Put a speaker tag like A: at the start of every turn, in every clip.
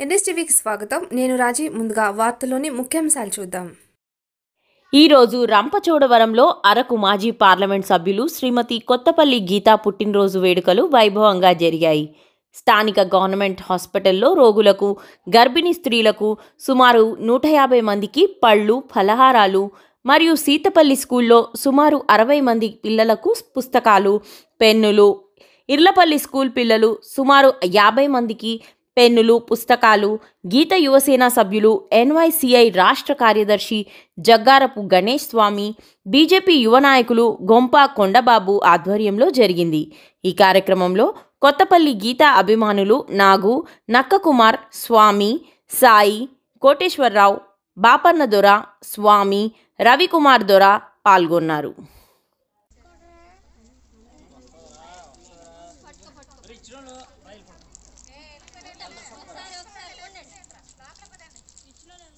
A: ఎన్ఎస్టీవీకి స్వాగతం. నేను రాజీ. ముందుగా వార్తలోని ముఖ్యాంశాలు చూద్దాం.
B: ఈరోజు రంపచోడవరంలో అరకు మాజీ పార్లమెంట్ సభ్యులు శ్రీమతి కొత్తపల్లి గీతా పుట్టినరోజు వేడుకలు వైభవంగా జరిగాయి. స్థానిక గవర్నమెంట్ హాస్పిటల్లో రోగులకు గర్భిణీ స్త్రీలకు సుమారు నూట యాభై మందికి పళ్ళు ఫలహారాలు మరియు సీతపల్లి స్కూల్లో సుమారు అరవై మంది పిల్లలకు పుస్తకాలు పెన్నులు ఇర్లపల్లి స్కూల్ పిల్లలు సుమారు యాభై మందికి పెన్నులు పుస్తకాలు గీత యువసేన సభ్యులు ఎన్వైసిఐ రాష్ట్ర కార్యదర్శి జగ్గారపు గణేష్ స్వామి బీజేపీ యువ నాయకులు గొంప కొండబాబు ఆధ్వర్యంలో జరిగింది. ఈ కార్యక్రమంలో కొత్తపల్లి గీత అభిమానులు నాగు నక్కకుమార్ స్వామి సాయి కోటేశ్వరరావు బాపన్న దొర స్వామి రవికుమార్ దొర పాల్గొన్నారు.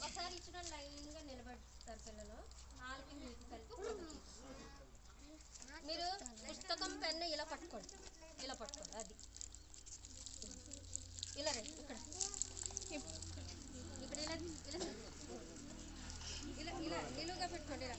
C: ఒకసారి ఇచ్చిన లైన్గా నిలబడతారు పిల్లలు నాలుగు మీకు కలిపి మీరు పుస్తకం పెన్ను ఇలా పట్టుకోండి ఇలా పట్టుకోండి అది ఇలా రండి ఇక్కడ ఇక్కడ ఇలా ఇలా ఇలా ఇలా నిలువుగా పెట్టుకోండి ఇలా